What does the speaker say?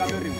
cambio de